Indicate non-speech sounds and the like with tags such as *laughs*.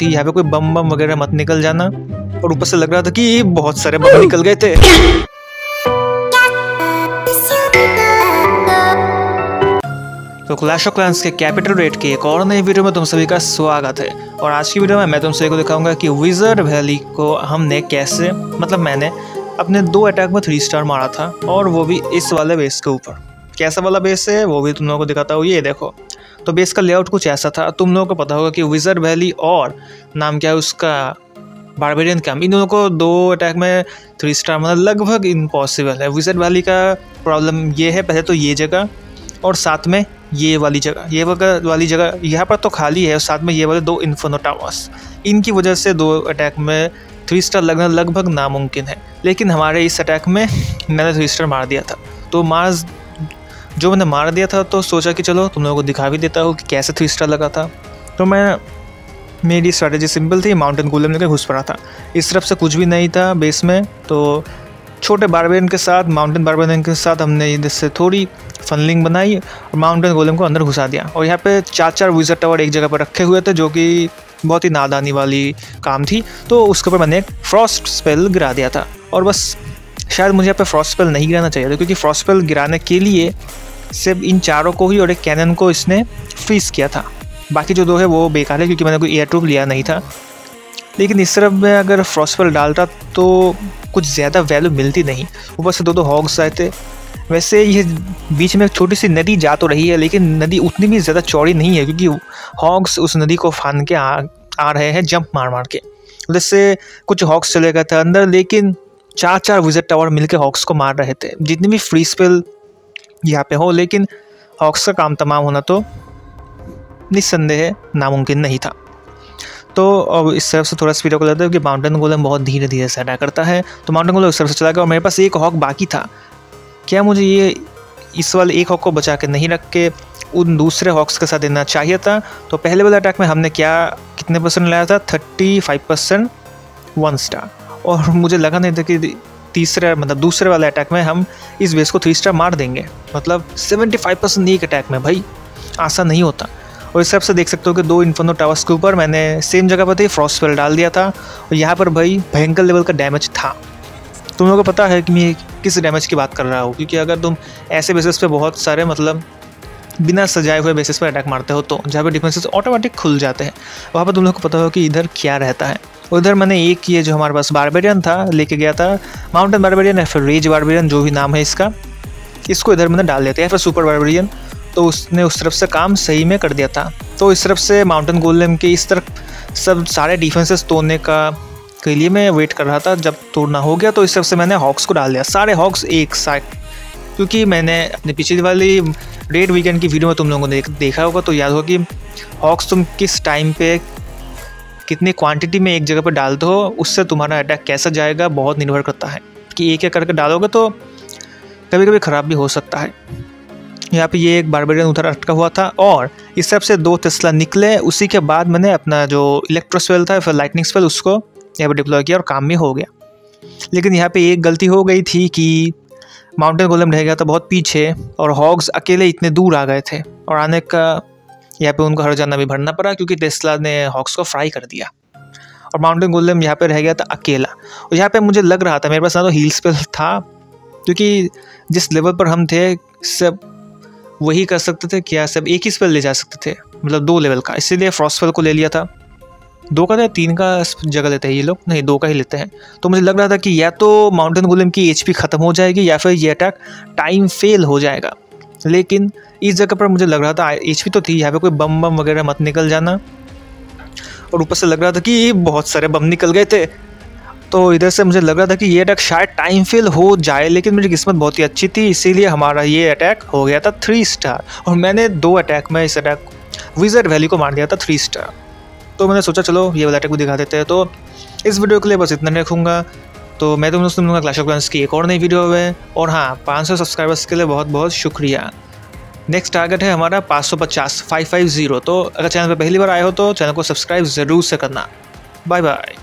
थी यहाँ पे कोई बम बम वगैरह मत निकल जाना। और ऊपर से लग रहा था कि बहुत सारे बम *laughs* निकल गए थे। तो क्लैश ऑफ़ क्लैंस के कैपिटल रेट की एक और नई वीडियो में तुम सभी का स्वागत है। और आज की वीडियो में मैं तुम सभी को दिखाऊँगा कि विजर्ड वैली को हमने कैसे मतलब मैंने अपने दो अटैक में थ्री स्टार मारा था और वो भी इस वाले बेस के ऊपर। कैसा वाला बेस है वो भी तुम लोगों को दिखाता हूँ। ये देखो तो बेस का लेआउट कुछ ऐसा था। तुम लोगों को पता होगा कि विजर्ड वैली और नाम क्या है उसका? बारबेरियन कैम्प इन दोनों को दो अटैक में थ्री स्टार मतलब लगभग इम्पॉसिबल है। विजर्ड वैली का प्रॉब्लम ये है, पहले तो ये जगह और साथ में ये वाली जगह। ये वगैरह वाली जगह यहाँ पर तो खाली है और साथ में ये वाले दो इन्फोनो टावर्स इनकी वजह से दो अटैक में थ्री स्टार लगना लगभग नामुमकिन है। लेकिन हमारे इस अटैक में मैंने थ्री स्टार मार दिया था। तो मार्स जो मैंने मार दिया था तो सोचा कि चलो तुम लोगों को दिखा भी देता हूँ कि कैसे थ्री स्टार लगा था। तो मैं, मेरी स्ट्रैटेजी सिंपल थी माउंटेन गोलम लेकर घुस पड़ा था। इस तरफ़ से कुछ भी नहीं था बेस में तो छोटे बारबेन के साथ माउंटेन बारबेन के साथ हमने इससे थोड़ी फनलिंग बनाई और माउंटेन गोलम को अंदर घुसा दिया। और यहाँ पे चार चार विजर टावर एक जगह पर रखे हुए थे, जो कि बहुत ही नादानी वाली काम थी। तो उसके ऊपर मैंने एक फ्रॉस्ट स्पेल गिरा दिया था। और बस, शायद मुझे यहाँ पे फ्रॉस्ट स्पेल नहीं गिराना चाहिए था, क्योंकि फ्रॉस्ट स्पेल गिराने के लिए सिर्फ़ इन चारों को ही और एक कैनन को इसने फ्रीज किया था। बाकी जो दो है वो बेकार है क्योंकि मैंने कोई एयर ट्रूप लिया नहीं था। लेकिन इस तरफ़ में अगर फ्रॉस्पेल डालता तो कुछ ज़्यादा वैल्यू मिलती नहीं। ऊपर से दो दो हॉग्स आए थे। वैसे ये बीच में एक छोटी सी नदी जा तो रही है लेकिन नदी उतनी भी ज़्यादा चौड़ी नहीं है क्योंकि हॉग्स उस नदी को फान के आ, आ रहे हैं जंप मार मार के। जैसे कुछ हॉक्स चले गए थे अंदर लेकिन चार चार विज़िट टावर मिलकर हॉक्स को मार रहे थे। जितनी भी फ्री स्पेल यहाँ पे हो, लेकिन हॉक्स का काम तमाम होना तो निस्संदेह नामुमकिन नहीं था। तो अब इस तरफ़ से थोड़ा स्पीड को लगता है कि माउंटेन गोलम बहुत धीरे धीरे से अटैक करता है। तो माउंटेन गोलम इस तरफ़ से चला गया और मेरे पास एक हॉक बाकी था। क्या मुझे ये इस वाले एक हॉक को बचा के नहीं रख के उन दूसरे हॉक्स के साथ देना चाहिए था? तो पहले वाले अटैक में हमने क्या, कितने परसेंट लाया था? Thirty five percent one star और मुझे लगा नहीं था कि तीसरे मतलब दूसरे वाले अटैक में हम इस बेस को थ्री स्टार मार देंगे। मतलब सेवेंटी फाइव परसेंट एक अटैक में भाई आसान नहीं होता। और इस से देख सकते हो कि दो इन्फोनो टावर्स के ऊपर मैंने सेम जगह पर ही फ्रॉस्ट स्पेल डाल दिया था, और यहाँ पर भाई भयंकर लेवल का डैमेज था। तुम लोगों को पता है कि मैं किस डैमेज की बात कर रहा हूँ, क्योंकि अगर तुम ऐसे बेसिस पे बहुत सारे मतलब बिना सजाए हुए बेसिस पर अटैक मारते हो तो जहाँ पर डिफेंसेस ऑटोमेटिक खुल जाते हैं, वहाँ पर तुम लोग को पता हो कि इधर क्या रहता है। उधर मैंने एक ये जो हमारे पास बारबेरियन था, लेके गया था माउंटेन बारबेरियन या फिर रेज बारबेरियन जो भी नाम है इसका, इसको इधर मैंने डाल दिया था या फिर सुपर बारबेरियन तो उसने उस तरफ़ से काम सही में कर दिया था। तो इस तरफ़ से माउंटेन गोलम के इस तरफ़ सब सारे डिफेंसेस तोड़ने का के लिए मैं वेट कर रहा था, जब तोड़ना हो गया तो इस तरफ़ से मैंने हॉक्स को डाल दिया। सारे हॉक्स एक साइड क्योंकि मैंने अपनी पिछली वाली रेड वीकेंड की वीडियो में तुम लोगों ने देखा होगा तो याद होगा कि हॉक्स तुम किस टाइम पे कितनी क्वांटिटी में एक जगह पर डालते हो, उससे तुम्हारा अटैक कैसा जाएगा बहुत निर्भर करता है। कि एक एक करके डालोगे तो कभी कभी ख़राब भी हो सकता है। यहाँ पे ये एक बारबेरियन उधर अटका हुआ था और इस तरफ़ से दो टेस्ला निकले, उसी के बाद मैंने अपना जो इलेक्ट्रोस्वेल था, फिर लाइटनिंग स्वेल उसको यहाँ पर डिप्लॉय किया और काम भी हो गया। लेकिन यहाँ पे एक गलती हो गई थी कि माउंटेन गोलम रह गया था, बहुत पीछे, और हॉग्स अकेले इतने दूर आ गए थे। और आने का यहाँ पे उनको हर जाना भी भरना पड़ा क्योंकि टेस्ला ने हॉक्स को फ्राई कर दिया। और माउंटेन गोलम यहाँ पे रह गया था अकेला। और यहाँ पे मुझे लग रहा था, मेरे पास ना तो हील स्पेल था, क्योंकि जिस लेवल पर हम थे, सब वही कर सकते थे, क्या सब एक ही स्पेल ले जा सकते थे मतलब दो लेवल का। इसीलिए फ्रॉस्ट को ले लिया था। दो का था तीन का जगह लेते हैं ये लोग। नहीं, दो का ही लेते हैं। तो मुझे लग रहा था कि या तो माउंटेन गोलम की एचपी ख़त्म हो जाएगी, या फिर ये अटैक टाइम फेल हो जाएगा। लेकिन इस जगह पर मुझे लग रहा था एचपी तो थी, यहाँ पे कोई बम बम वगैरह मत निकल जाना। और ऊपर से लग रहा था कि बहुत सारे बम निकल गए थे। तो इधर से मुझे लग रहा था कि ये अटैक शायद टाइम फिल हो जाए, लेकिन मेरी किस्मत बहुत ही अच्छी थी, इसीलिए हमारा ये अटैक हो गया था थ्री स्टार और मैंने दो अटैक में इस अटैक विजर वैली को मार दिया था थ्री स्टार तो मैंने सोचा, चलो ये वाला अटैक भी दिखा देते हैं। तो इस वीडियो के लिए बस इतना रखूँगा। तो मैं तुम मिलूँगा क्लैश ऑफ़ क्लांस की एक और नई वीडियो में और हाँ पाँच सौ सब्सक्राइबर्स के लिए बहुत बहुत शुक्रिया। नेक्स्ट टारगेट है हमारा पाँच सौ पचास फाइव फाइव ज़ीरो तो अगर चैनल पर पहली बार आए हो तो चैनल को सब्सक्राइब ज़रूर से करना। Bye bye